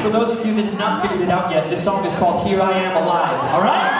For those of you that have not figured it out yet, this song is called Here I Am Alive, alright?